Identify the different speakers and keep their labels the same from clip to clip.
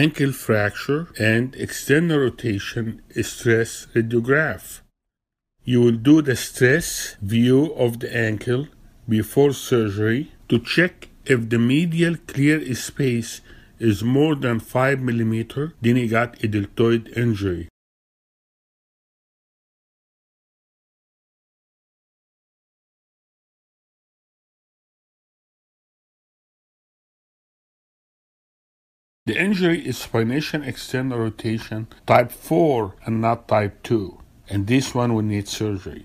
Speaker 1: ankle fracture and external rotation stress radiograph. You will do the stress view of the ankle before surgery to check if the medial clear space is more than 5 mm, then you got a deltoid injury. The injury is supination external rotation type 4 and not type 2, and this one will need surgery.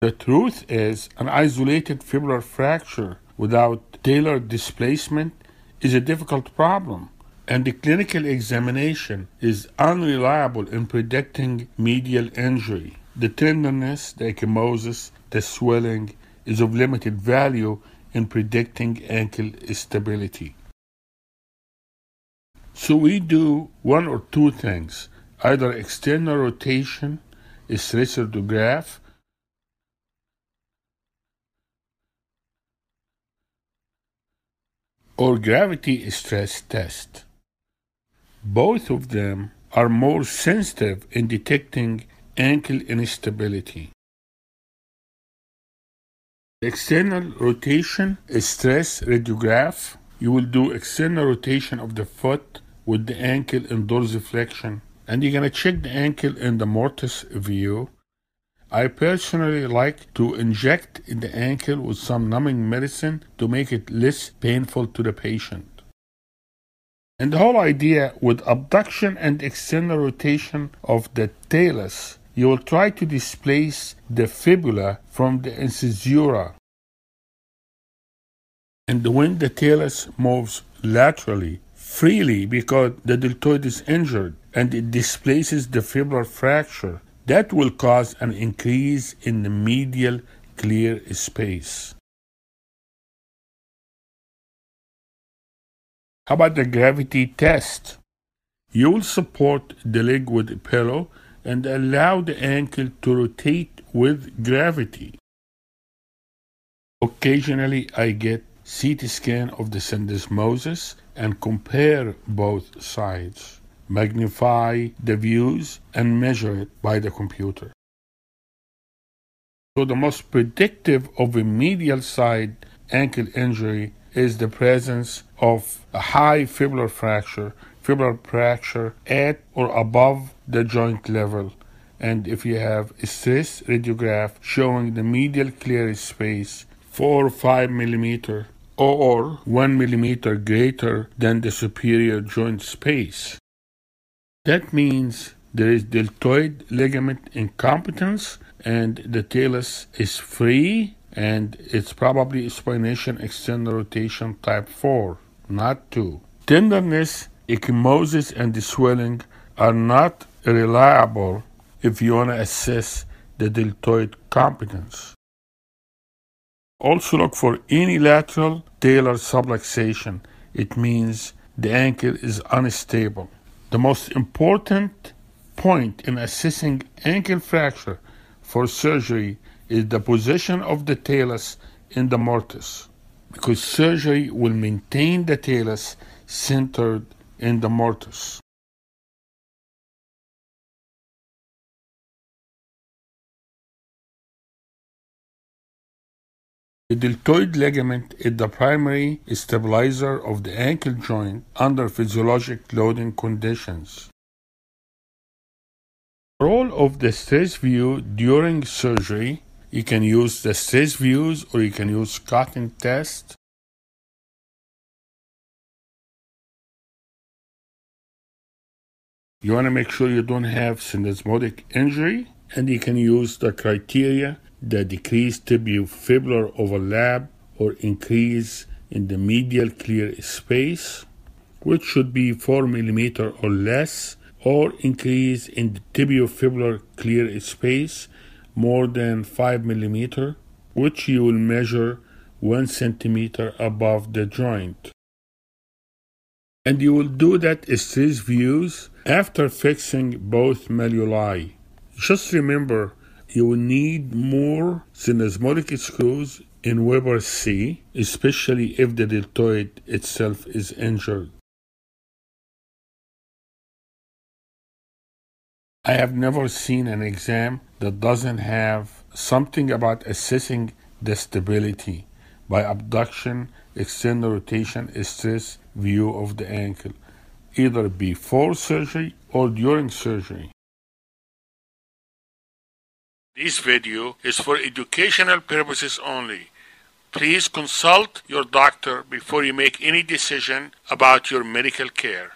Speaker 1: The truth is, an isolated fibular fracture without talar displacement is a difficult problem, and the clinical examination is unreliable in predicting medial injury. The tenderness, the ecchymosis, the swelling is of limited value in predicting ankle stability. So we do one or two things either external rotation, stress radiograph, or gravity stress test. Both of them are more sensitive in detecting ankle instability. External rotation stress radiograph. You will do external rotation of the foot with the ankle in dorsiflexion. And you're going to check the ankle in the mortise view. I personally like to inject in the ankle with some numbing medicine to make it less painful to the patient. And the whole idea with abduction and external rotation of the talus you will try to displace the fibula from the incisura. And when the talus moves laterally, freely because the deltoid is injured and it displaces the fibular fracture, that will cause an increase in the medial clear space. How about the gravity test? You will support the leg with a pillow and allow the ankle to rotate with gravity. Occasionally, I get CT scan of the syndesmosis and compare both sides, magnify the views, and measure it by the computer. So, the most predictive of a medial side ankle injury is the presence of a high fibular fracture fibular fracture at or above the joint level. And if you have a stress radiograph showing the medial clear space 4 or 5 millimeter or 1 millimeter greater than the superior joint space. That means there is deltoid ligament incompetence and the talus is free and it's probably supination external rotation type 4, not 2. Tenderness ecchymosis and the swelling are not reliable if you want to assess the deltoid competence. Also look for unilateral talar subluxation. It means the ankle is unstable. The most important point in assessing ankle fracture for surgery is the position of the talus in the mortise because surgery will maintain the talus centered in the mortise. The deltoid ligament is the primary stabilizer of the ankle joint under physiologic loading conditions. Role of the stress view during surgery you can use the stress views or you can use Cotton test You want to make sure you don't have syndesmotic injury, and you can use the criteria that decrease tibiofibular overlap or increase in the medial clear space, which should be 4 millimeter or less, or increase in the tibiofibular clear space more than 5 millimeter, which you will measure 1 centimeter above the joint. And you will do that stress views after fixing both malleoli. Just remember, you will need more syndesmotic screws in Weber C, especially if the deltoid itself is injured. I have never seen an exam that doesn't have something about assessing the stability by abduction, external rotation, stress view of the ankle, either before surgery or during surgery. This video is for educational purposes only. Please consult your doctor before you make any decision about your medical care.